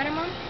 Agora, é mano.